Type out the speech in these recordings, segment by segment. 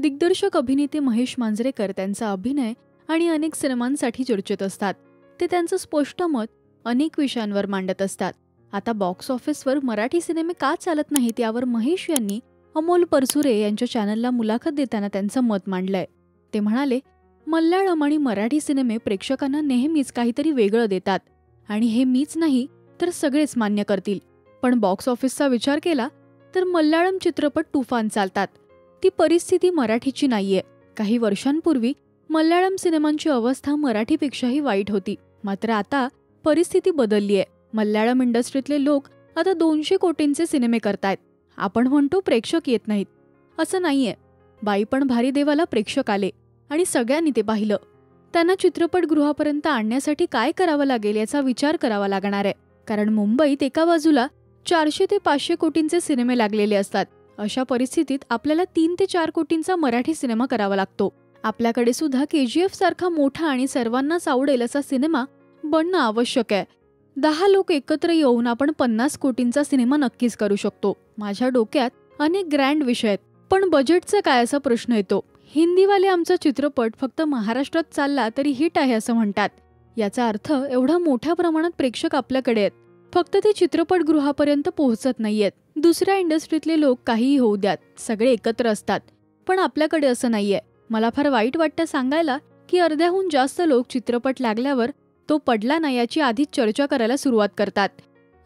दिग्दर्शक अभिनेते महेश मांजरेकर त्यांचा अभिनय आणि अनेक सिनेमांसाठी चर्चेत असतात. ते त्यांचं स्पष्ट मत अनेक विषयांवर मांडत असतात. आता बॉक्स ऑफिसवर मराठी सिनेमे का चालत नाहीत यावर महेश यांनी अमोल परसुरे यांच्या चॅनलला मुलाखत देताना त्यांचं मत मांडलंय. ते म्हणाले मल्याळम आणि मराठी सिनेमे प्रेक्षकांना नेहमीच काहीतरी वेगळं देतात. आणि हे मीच नाही तर सगळेच मान्य करतील. पण बॉक्स ऑफिसचा विचार केला तर मल्याळम चित्रपट तुफान चालतात. ती परिस्थिती मराठीची नाहीये. काही वर्षांपूर्वी मल्याळम सिनेमांची अवस्था मराठीपेक्षाही वाईट होती. मात्र आता परिस्थिती बदललीय. मल्याळम इंडस्ट्रीतले लोक आता दोनशे कोटींचे सिनेमे करतायत. आपण म्हणतो प्रेक्षक येत नाहीत. असं नाहीये. बाई पण भारी देवाला प्रेक्षक आले आणि सगळ्यांनी ते पाहिलं. त्यांना चित्रपटगृहापर्यंत आणण्यासाठी काय करावं लागेल याचा विचार करावा लागणार आहे. कारण मुंबईत एका बाजूला चारशे ते पाचशे कोटींचे सिनेमे लागलेले असतात. अशा परिस्थितीत आपल्याला तीन ते चार कोटींचा मराठी सिनेमा करावा लागतो. आपल्याकडे सुद्धा के जी एफ सारखा मोठा आणि सर्वांनाच आवडेल असा सिनेमा बनणं आवश्यक आहे. दहा लोक एकत्र येऊन आपण पन्नास कोटींचा सिनेमा नक्कीच करू शकतो. माझ्या डोक्यात अनेक ग्रँड विषय आहेत पण बजेटचा काय असा प्रश्न येतो? हिंदीवाले आमचा चित्रपट फक्त महाराष्ट्रात चालला तरी हिट आहे असं म्हणतात. याचा अर्थ एवढा मोठ्या प्रमाणात प्रेक्षक आपल्याकडे आहेत. फक्त ते चित्रपटगृहापर्यंत पोहोचत नाहीयेत. दुसऱ्या इंडस्ट्रीतले लोक काहीही होऊ द्यात. सगळे एकत्र असतात. पण आपल्याकडे असं नाहीये. मला फार वाईट वाटतं सांगायला की अर्ध्याहून जास्त लोक चित्रपट लागल्यावर तो पडला ना याची आधीच चर्चा करायला सुरुवात करतात.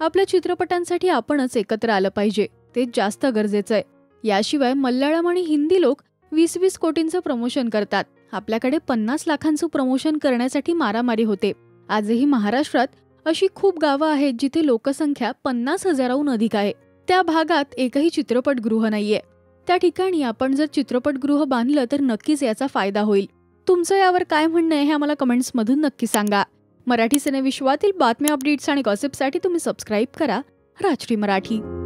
आपल्या चित्रपटांसाठी आपणच एकत्र आलं पाहिजे. ते जास्त गरजेचं आहे याशिवाय मल्याळम आणि हिंदी लोक वीस वीस कोटींचं प्रमोशन करतात. आपल्याकडे पन्नास लाखांचं प्रमोशन करण्यासाठी मारामारी होते. आजही महाराष्ट्रात अशी खूप गावं आहेत जिथे लोकसंख्या पन्नास हजाराहून अधिक आहे. त्या भागात एकही चित्रपटगृह नाहीये. त्या ठिकाणी आपण जर चित्रपटगृह बांधलं तर नक्कीच याचा फायदा होईल. तुमचं यावर काय म्हणणं आहे हे आम्हाला कमेंट्समधून नक्की सांगा. मराठी सिनेविश्वातील बातम्या अपडेट्स आणि गॉसिपसाठी तुम्ही सबस्क्राईब करा. राजश्री मराठी.